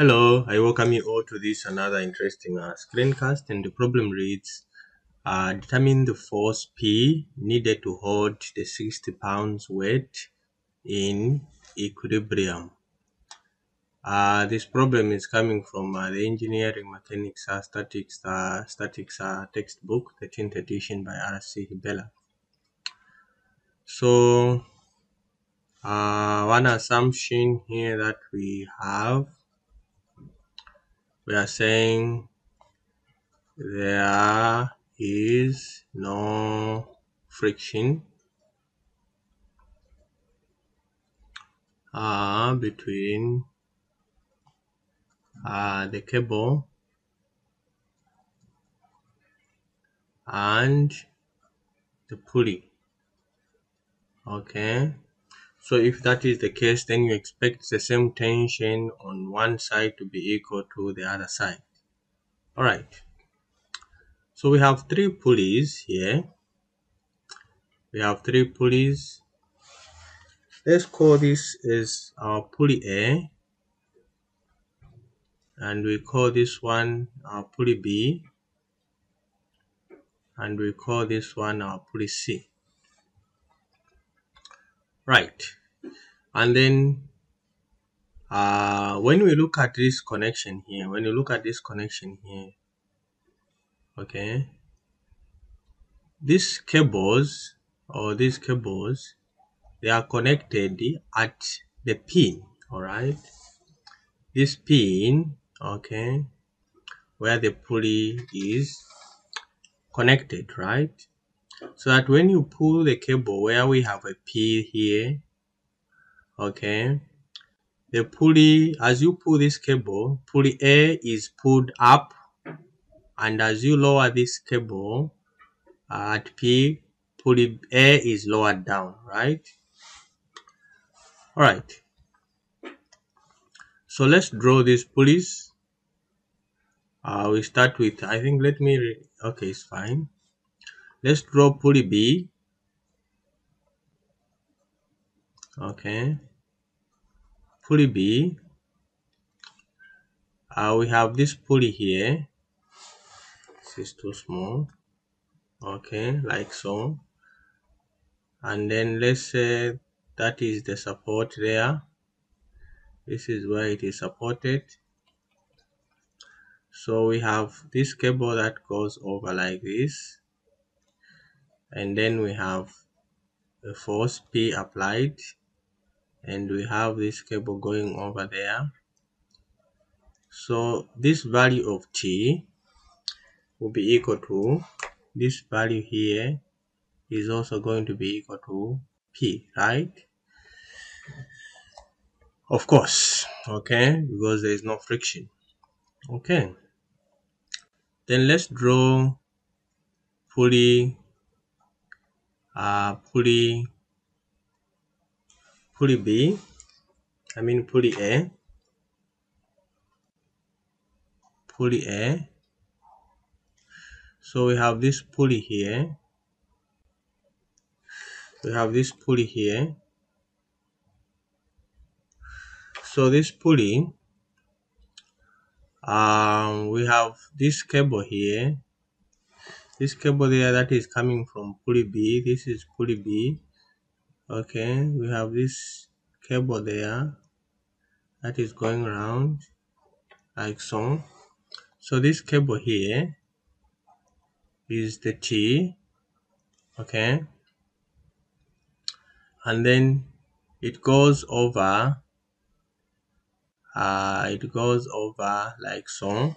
Hello, I welcome you all to this another interesting uh, screencast and the problem reads uh, determine the force P needed to hold the 60 pounds weight in equilibrium. Uh, this problem is coming from uh, the engineering mechanics uh, statics uh, statics textbook 13th edition by R.C. Hibbeler. So one assumption here that we have we are saying there is no friction uh, between uh, the cable and the pulley. Okay so if that is the case then you expect the same tension on one side to be equal to the other side. All right so we have three pulleys here. We have three pulleys. Let's call this is our pulley A. And we call this one our pulley B. And we call this one our pulley C. Right and then uh, when we look at this connection here when you look at this connection here okay these cables or these cables they are connected at the pin all right? This pin okay where the pulley is connected right? So that when you pull the cable where we have a P here okay. The pulley as you pull this cable pulley A is pulled up. And as you lower this cable uh, at P pulley A is lowered down right? All right so let's draw these pulleys uh, we start with I think let me okay it's fine. Let's draw pulley B. Okay pulley B. Uh, we have this pulley here. This is too small. Okay like so. And then let's say that is the support there. This is where it is supported. So we have this cable that goes over like this. And then we have a force P applied and we have this cable going over there. So this value of T will be equal to this value here is also going to be equal to P right? Of course okay because there is no friction. Okay. Then let's draw pulley uh pulley pulley b i mean pulley a. Pulley a. So we have this pulley here. We have this pulley here. So this pulley um we have this cable here. This cable there that is coming from pulley b. This is pulley b okay we have this cable there that is going around like so. So this cable here is the T okay? And then it goes over uh, it goes over like so.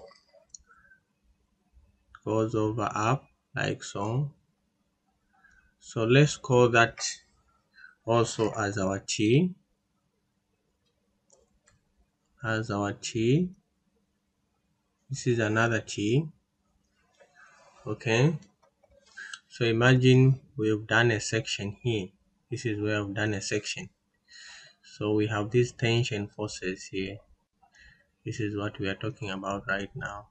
Goes over up like so. So let's call that also as our T. As our T. This is another T. Okay. So imagine we've done a section here. This is where I've done a section. So we have these tension forces here. This is what we are talking about right now.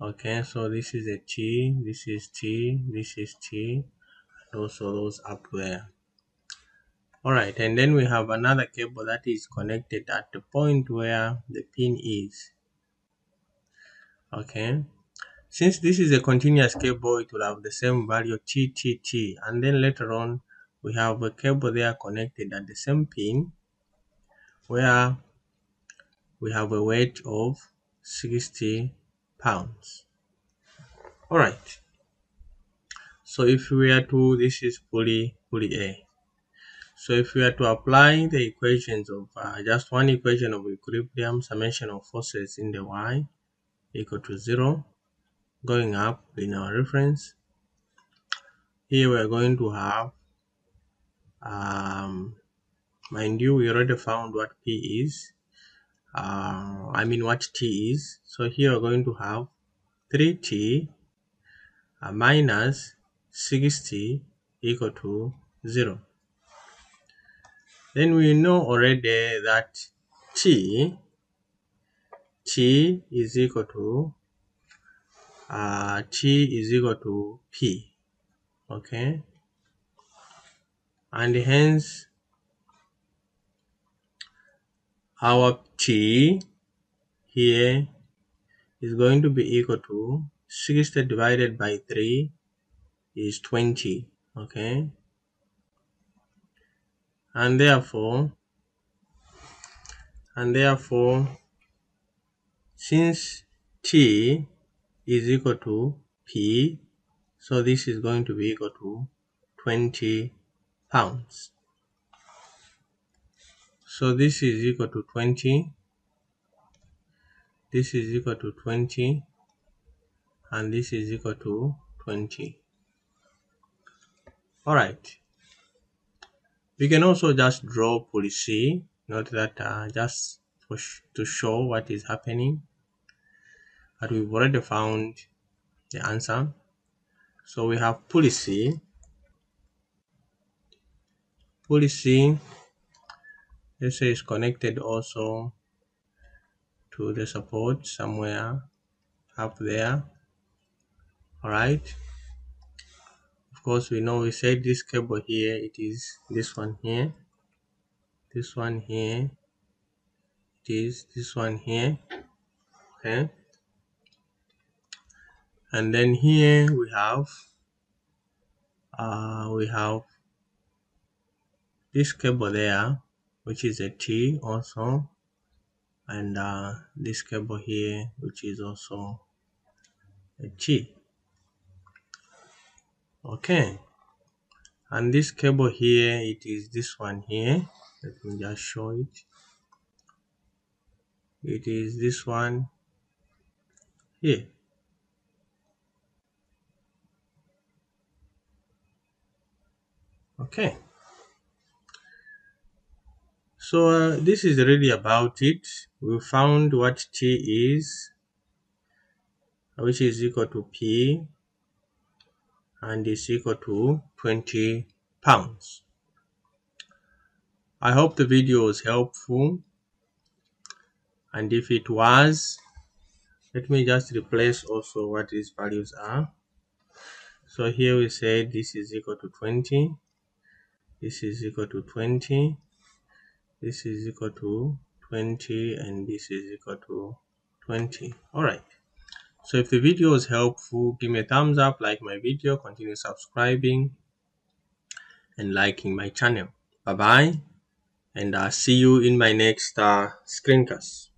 Okay. So this is a T. This is T. This is T those up there. All right and then we have another cable that is connected at the point where the pin is. Okay. Since this is a continuous cable it will have the same value TTT and then later on we have a cable there connected at the same pin where we have a weight of 60 pounds. All right so if we are to this is pulley pulley A. So if we are to apply the equations of uh, just one equation of equilibrium, summation of forces in the y equal to 0, going up in our reference, here we are going to have, um, mind you, we already found what P is, uh, I mean what T is. So here we're going to have 3T uh, minus 60 equal to 0. Then we know already that T, T is equal to, uh, T is equal to P, okay? And hence, our T here is going to be equal to 60 divided by 3 is 20, okay? and therefore and therefore since t is equal to p so this is going to be equal to 20 pounds. So this is equal to 20 this is equal to 20 and this is equal to 20 all right we can also just draw pulley C, not that uh, just to show what is happening. But we've already found the answer. So we have pulley C. Policy, let's say is connected also to the support somewhere up there. All right of course we know we said this cable here it is this one here this one here it is this one here okay? And then here we have uh, we have this cable there which is a T also and uh, this cable here which is also a T okay. And this cable here it is this one here. Let me just show it. It is this one here. Okay. So uh, this is really about it. We found what t is which is equal to p and is equal to 20 pounds. I hope the video was helpful. And if it was let me just replace also what these values are. So here we say this is equal to 20 this is equal to 20 this is equal to 20 and this is equal to 20 all right so if the video was helpful, give me a thumbs up, like my video, continue subscribing and liking my channel. Bye bye and uh, see you in my next uh, screencast.